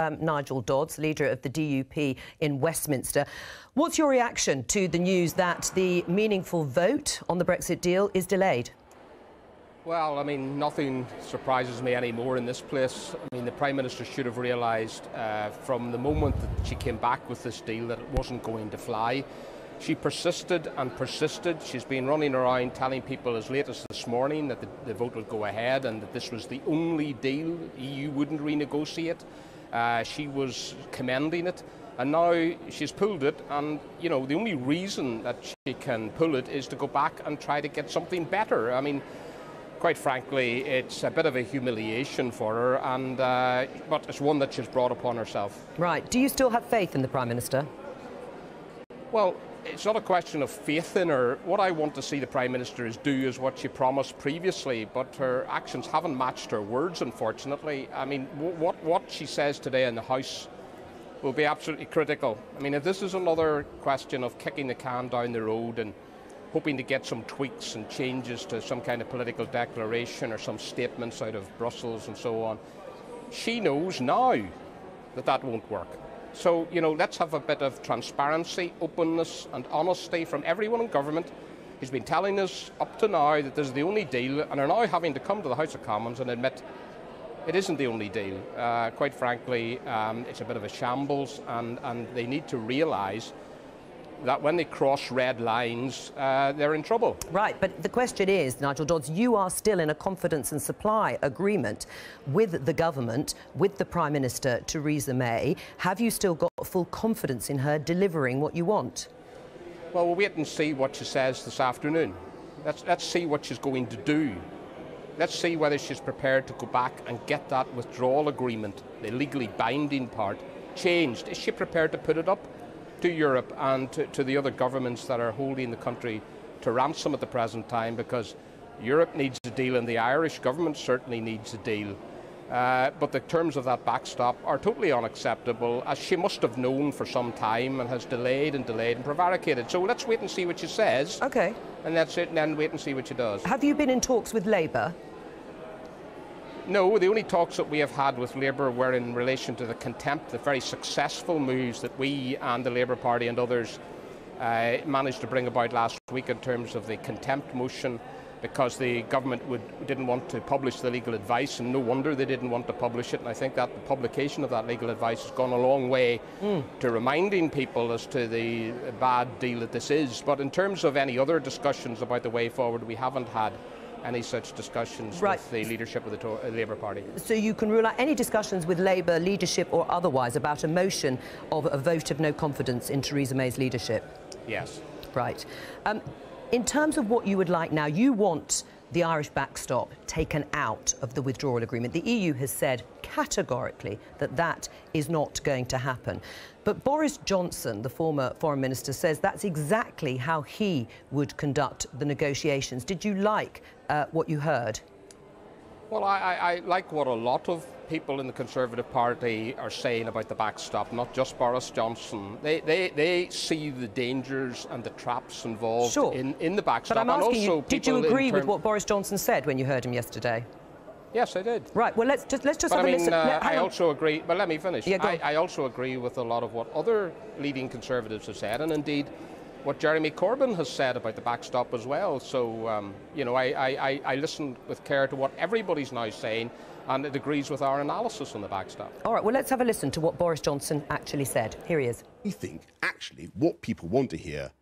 um, Nigel Dodds, leader of the DUP in Westminster. What's your reaction to the news that the meaningful vote on the Brexit deal is delayed? Well, I mean, nothing surprises me anymore in this place. I mean, the Prime Minister should have realised uh, from the moment that she came back with this deal that it wasn't going to fly. She persisted and persisted. She's been running around telling people as late as this morning that the, the vote would go ahead and that this was the only deal. EU wouldn't renegotiate. Uh, she was commending it. And now she's pulled it, and you know the only reason that she can pull it is to go back and try to get something better. I mean, quite frankly, it's a bit of a humiliation for her, and uh, but it's one that she's brought upon herself. Right. Do you still have faith in the Prime Minister? Well, it's not a question of faith in her. What I want to see the Prime Minister is do is what she promised previously, but her actions haven't matched her words, unfortunately. I mean, what, what she says today in the House will be absolutely critical. I mean, if this is another question of kicking the can down the road and hoping to get some tweaks and changes to some kind of political declaration or some statements out of Brussels and so on, she knows now that that won't work. So, you know, let's have a bit of transparency, openness, and honesty from everyone in government who's been telling us up to now that this is the only deal and are now having to come to the House of Commons and admit it isn't the only deal. Uh, quite frankly, um, it's a bit of a shambles, and, and they need to realise that when they cross red lines, uh, they're in trouble. Right, but the question is, Nigel Dodds, you are still in a confidence and supply agreement with the government, with the Prime Minister, Theresa May. Have you still got full confidence in her delivering what you want? Well, we'll wait and see what she says this afternoon. Let's, let's see what she's going to do. Let's see whether she's prepared to go back and get that withdrawal agreement, the legally binding part, changed. Is she prepared to put it up? To Europe and to, to the other governments that are holding the country to ransom at the present time because Europe needs a deal and the Irish government certainly needs a deal. Uh, but the terms of that backstop are totally unacceptable, as she must have known for some time and has delayed and delayed and prevaricated. So let's wait and see what she says. Okay. And that's it, and then wait and see what she does. Have you been in talks with Labour? No, the only talks that we have had with Labour were in relation to the contempt, the very successful moves that we and the Labour Party and others uh, managed to bring about last week in terms of the contempt motion because the government would, didn't want to publish the legal advice, and no wonder they didn't want to publish it. And I think that the publication of that legal advice has gone a long way mm. to reminding people as to the bad deal that this is. But in terms of any other discussions about the way forward, we haven't had any such discussions right. with the leadership of the uh, Labour Party. So you can rule out any discussions with Labour leadership or otherwise about a motion of a vote of no confidence in Theresa May's leadership? Yes. Right. Um, in terms of what you would like now, you want the Irish backstop taken out of the withdrawal agreement. The EU has said categorically that that is not going to happen. But Boris Johnson, the former foreign minister, says that's exactly how he would conduct the negotiations. Did you like uh, what you heard? Well, I, I, I, like what a lot of people in the Conservative Party are saying about the backstop, not just Boris Johnson. They, they, they see the dangers and the traps involved sure. in, in the backstop. But I'm asking you, did you agree with what Boris Johnson said when you heard him yesterday? Yes, I did. Right. Well, let's just let's just but have I mean, a listen. Uh, I also agree. Well, let me finish. Yeah, I, I also agree with a lot of what other leading Conservatives have said, and indeed what Jeremy Corbyn has said about the backstop as well. So, um, you know, I, I, I listen with care to what everybody's now saying, and it agrees with our analysis on the backstop. All right, well, let's have a listen to what Boris Johnson actually said. Here he is. We think, actually, what people want to hear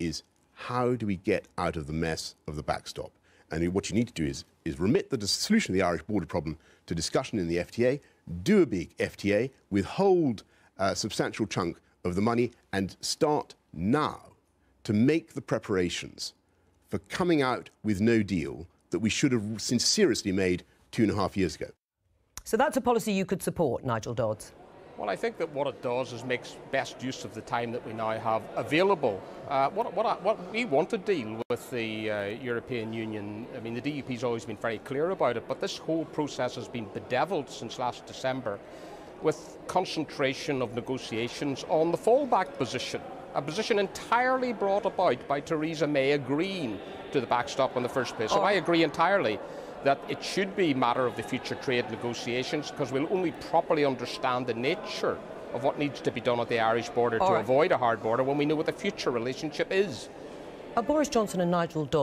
is how do we get out of the mess of the backstop? And what you need to do is, is remit the solution of the Irish border problem to discussion in the FTA, do a big FTA, withhold a substantial chunk of the money, and start now to make the preparations for coming out with no deal that we should have seriously made two and a half years ago. So that's a policy you could support, Nigel Dodds? Well, I think that what it does is makes best use of the time that we now have available. Uh, what, what, what, we want to deal with the uh, European Union, I mean, the DUP has always been very clear about it, but this whole process has been bedeviled since last December with concentration of negotiations on the fallback position a position entirely brought about by Theresa May agreeing to the backstop in the first place. So oh. I agree entirely. that it should be matter of the future trade negotiations because we'll only properly understand the nature of what needs to be done at the Irish border All to right. avoid a hard border when we know what the future relationship is. Uh, Boris Johnson and Nigel Dodds